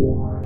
Yeah.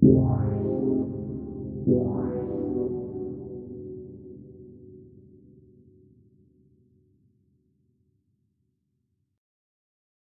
Why?